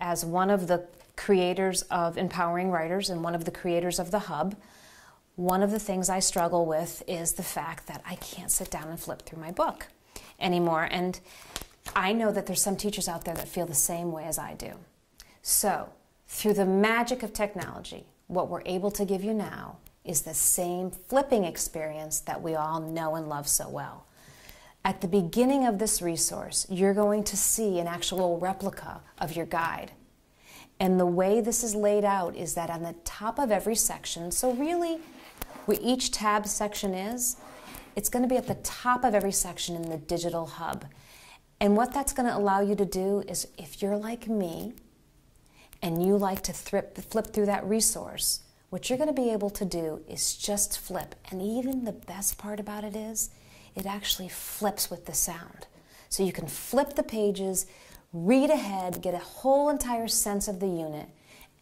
As one of the creators of Empowering Writers and one of the creators of the Hub, one of the things I struggle with is the fact that I can't sit down and flip through my book anymore. And I know that there's some teachers out there that feel the same way as I do. So, through the magic of technology, what we're able to give you now is the same flipping experience that we all know and love so well. At the beginning of this resource, you're going to see an actual replica of your guide. And the way this is laid out is that on the top of every section, so really where each tab section is, it's going to be at the top of every section in the digital hub. And what that's going to allow you to do is if you're like me and you like to flip, flip through that resource, what you're going to be able to do is just flip. And even the best part about it is it actually flips with the sound. So you can flip the pages, read ahead, get a whole entire sense of the unit,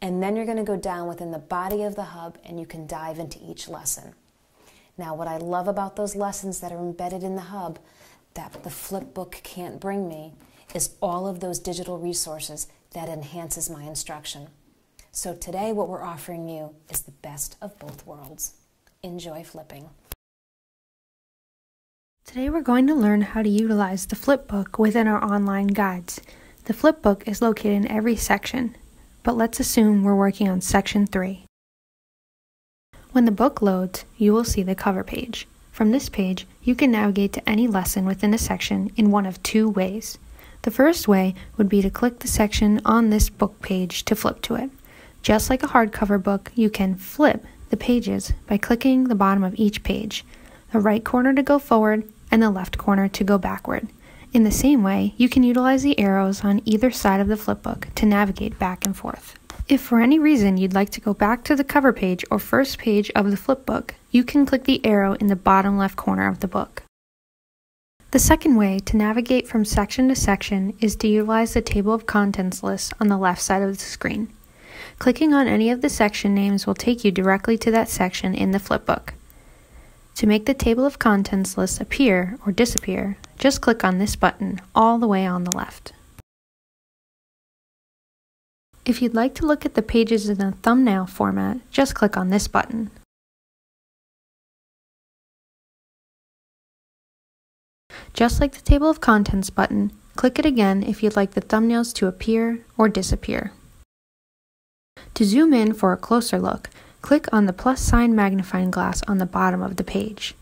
and then you're going to go down within the body of the hub and you can dive into each lesson. Now, what I love about those lessons that are embedded in the hub that the flip book can't bring me is all of those digital resources that enhances my instruction. So today what we're offering you is the best of both worlds. Enjoy flipping. Today we're going to learn how to utilize the flipbook within our online guides. The flipbook is located in every section, but let's assume we're working on section 3. When the book loads, you will see the cover page. From this page, you can navigate to any lesson within a section in one of two ways. The first way would be to click the section on this book page to flip to it. Just like a hardcover book, you can flip the pages by clicking the bottom of each page, the right corner to go forward and the left corner to go backward. In the same way, you can utilize the arrows on either side of the flipbook to navigate back and forth. If for any reason you'd like to go back to the cover page or first page of the flipbook, you can click the arrow in the bottom left corner of the book. The second way to navigate from section to section is to utilize the table of contents list on the left side of the screen. Clicking on any of the section names will take you directly to that section in the flipbook. To make the table of contents list appear or disappear, just click on this button all the way on the left. If you'd like to look at the pages in a thumbnail format, just click on this button. Just like the Table of Contents button, click it again if you'd like the thumbnails to appear or disappear. To zoom in for a closer look, click on the plus sign magnifying glass on the bottom of the page.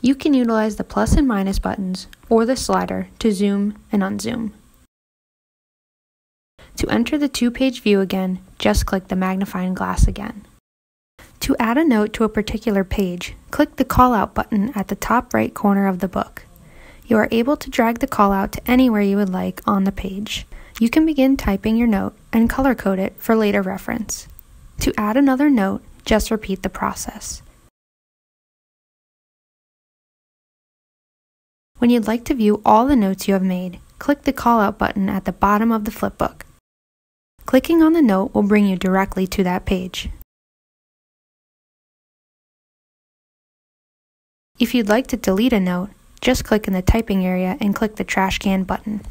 You can utilize the plus and minus buttons or the slider to zoom and unzoom. To enter the two-page view again, just click the magnifying glass again. To add a note to a particular page, click the callout button at the top right corner of the book. You are able to drag the callout to anywhere you would like on the page. You can begin typing your note and color code it for later reference. To add another note, just repeat the process. When you'd like to view all the notes you have made, click the callout button at the bottom of the flipbook. Clicking on the note will bring you directly to that page. If you'd like to delete a note, just click in the typing area and click the trash can button.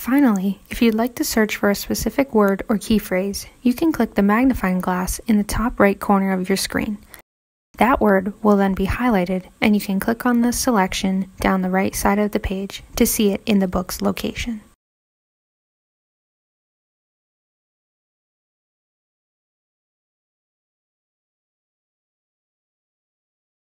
Finally, if you'd like to search for a specific word or key phrase, you can click the magnifying glass in the top right corner of your screen. That word will then be highlighted and you can click on the selection down the right side of the page to see it in the book's location.